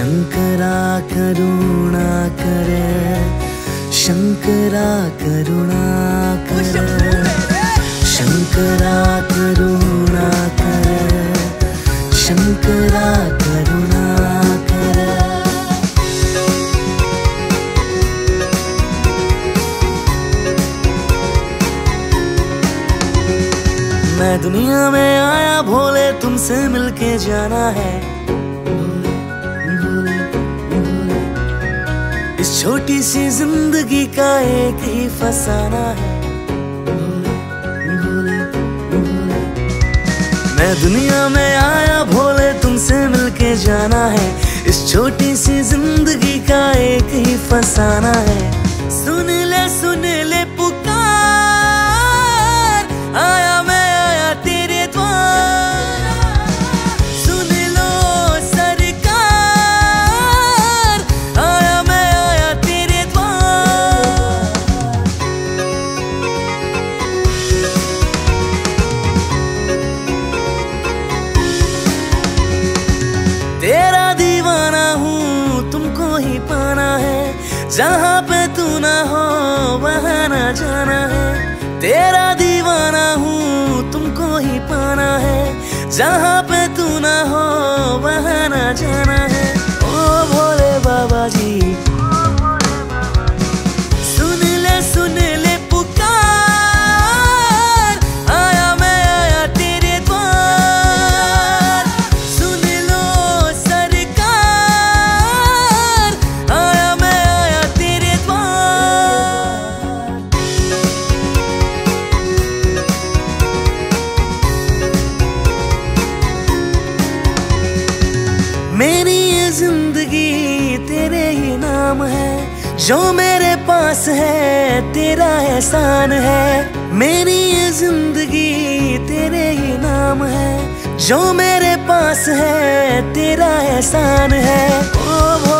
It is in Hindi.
शंकरा करुणा करे शंकरा करुणा करे शंकरा करुणा करे शंकरा करुणा करे मैं दुनिया में आया, भोले तुमसे मिलके जाना है। छोटी सी ज़िंदगी का एक ही फसाना है। मैं दुनिया में आया, भोले तुमसे मिलके जाना है। इस छोटी सी ज़िंदगी का एक ही फसाना है। सुन ले सुन ले, पुकार हूँ पाना है। जहाँ पे तू ना हो, वहाँ ना जाना है। तेरा दीवाना हूँ, तुमको ही पाना है। जहाँ पे तू ना हो, वहाँ ना जाना है मेरी ये ज़िंदगी तेरे ही नाम है। जो मेरे पास है, तेरा एहसान है। मेरी ये ज़िंदगी तेरे ही नाम है। जो मेरे पास है, तेरा एहसान है। ओ जी